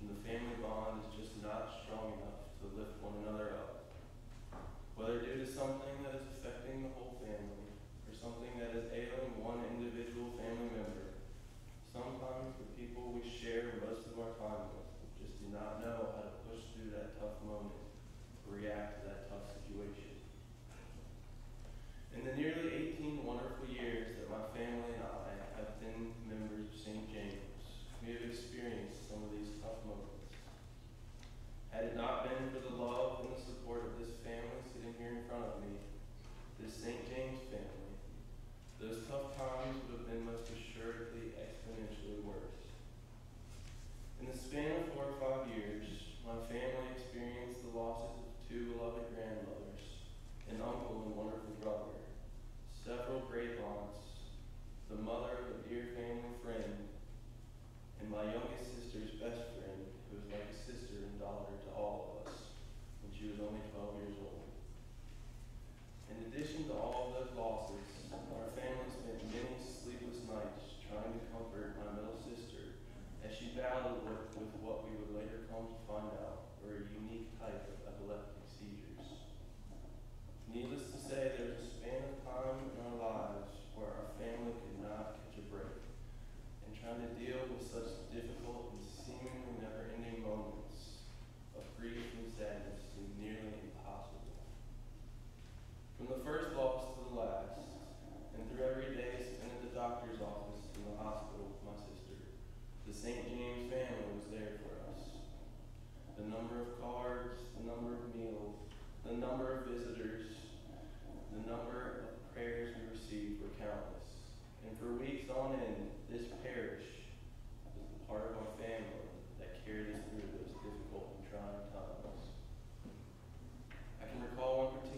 and the family bond is just not strong enough to lift one another up. Whether due to something that is affecting the whole family or something that is ailing one individual family member, sometimes the people we share most of our time with just do not know how to push through that tough moment or react to that tough situation. In the nearly 18 wonderful were a unique type of epileptic seizures. Needless to say, there's a span of time in our lives where our family could not catch a break. And trying to deal with such difficult The number of visitors, the number of prayers we received were countless. And for weeks on end, this parish was the part of our family that carried us through those difficult and trying times. I can recall one particular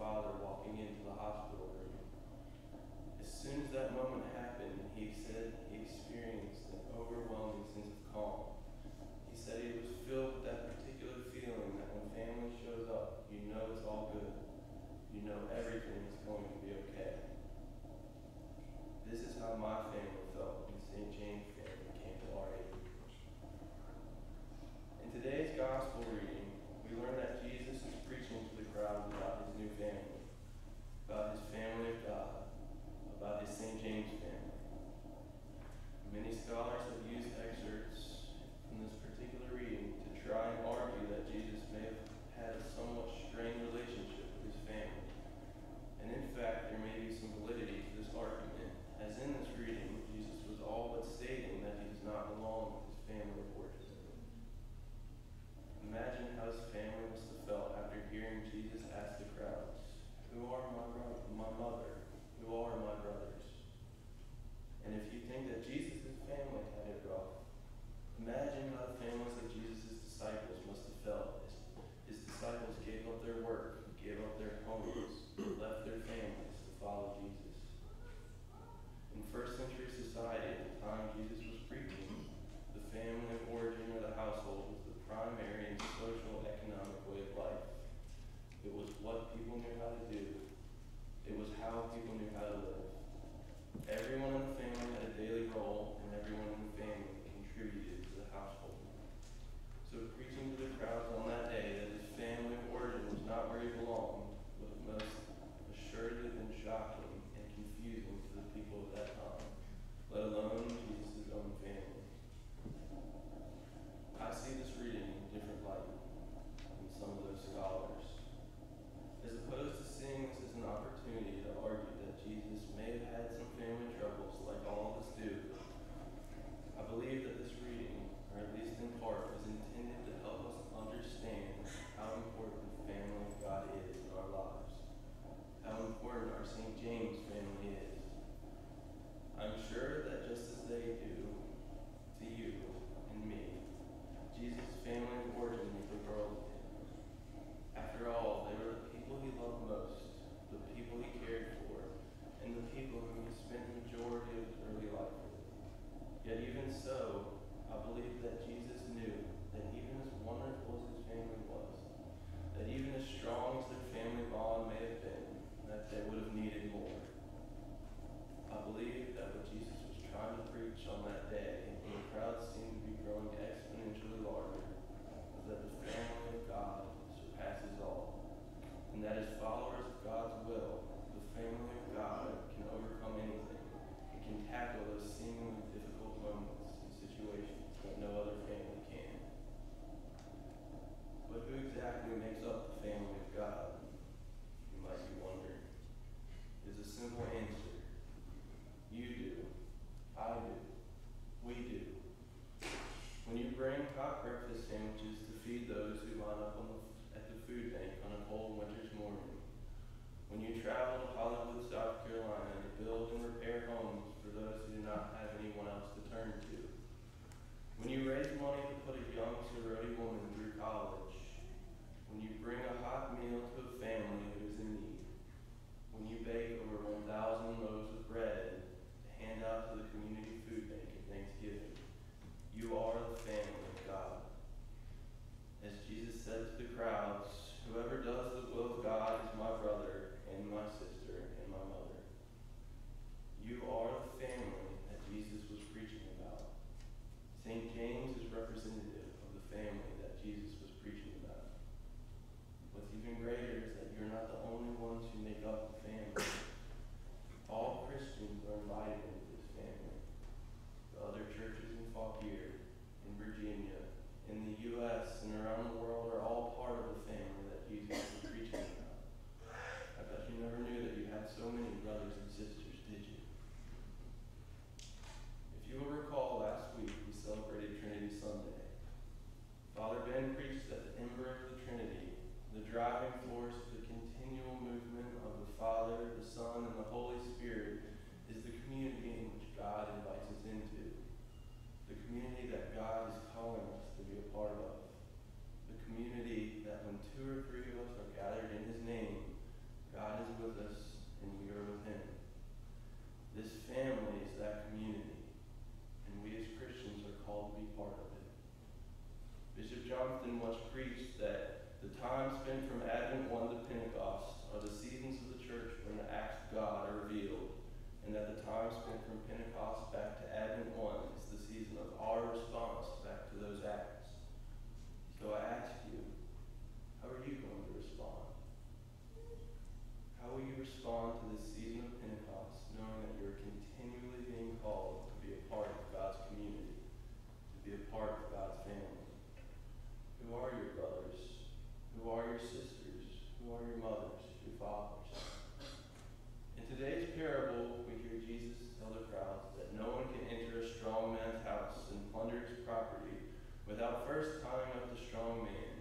father walking into the hospital room. As soon as that moment When you travel to Hollywood, South Carolina, to build and repair homes for those who do not have anyone else to turn to. When you raise money to put a young sorority woman through college. When you bring a hot meal to a family who is in need. When you bake over 1,000 loaves of bread to hand out to the community food bank. driving force for the continual movement of the Father, the Son, and the Holy Spirit is the community in which God invites us into, the community that God is calling us to be a part of, the community that when two or three of us are gathered in His name, God is with us and we are with Him. This family is that community. respond to this season of Pentecost knowing that you're continually being called to be a part of God's community, to be a part of God's family? Who are your brothers? Who are your sisters? Who are your mothers? Your fathers? In today's parable, we hear Jesus tell the crowds that no one can enter a strong man's house and plunder his property without first tying up the strong man